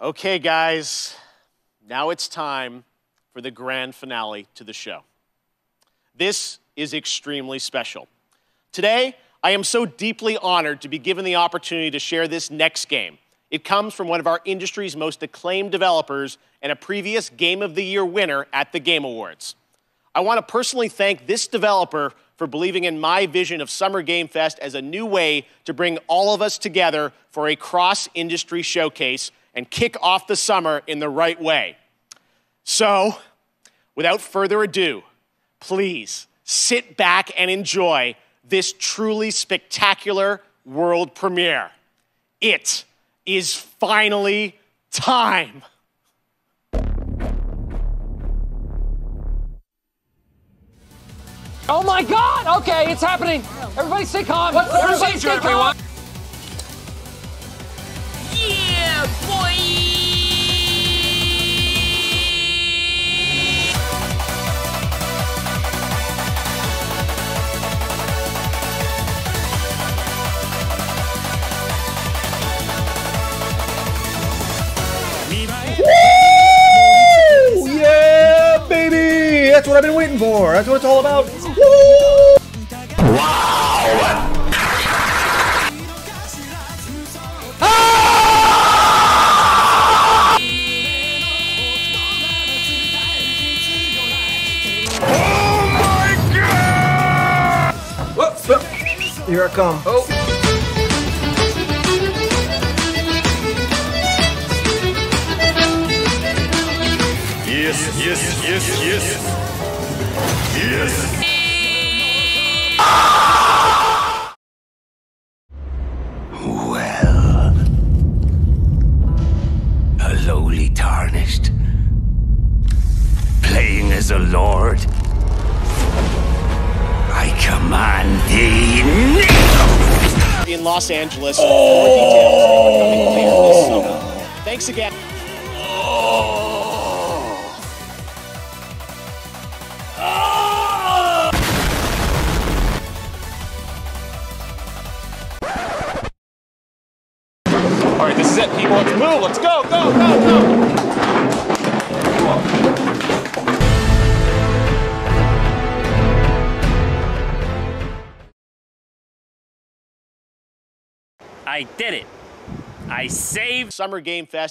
Okay, guys, now it's time for the grand finale to the show. This is extremely special. Today, I am so deeply honored to be given the opportunity to share this next game. It comes from one of our industry's most acclaimed developers and a previous Game of the Year winner at the Game Awards. I want to personally thank this developer for believing in my vision of Summer Game Fest as a new way to bring all of us together for a cross industry showcase and kick off the summer in the right way. So, without further ado, please sit back and enjoy this truly spectacular world premiere. It is finally time. Oh my God! Okay, it's happening. Everybody stay calm. What's the Everybody procedure, everyone? What I've been waiting for. That's what it's all about. Woo! Ah! Oh Whoop. Here I come. Oh. Yes, yes, yes, yes. Yes. Well, a lowly tarnished, playing as a lord. I command thee! In Los Angeles, more details are coming later this summer. Thanks again. Is it, people. Let's move. Let's go, go, go, go. I did it. I saved Summer Game Fest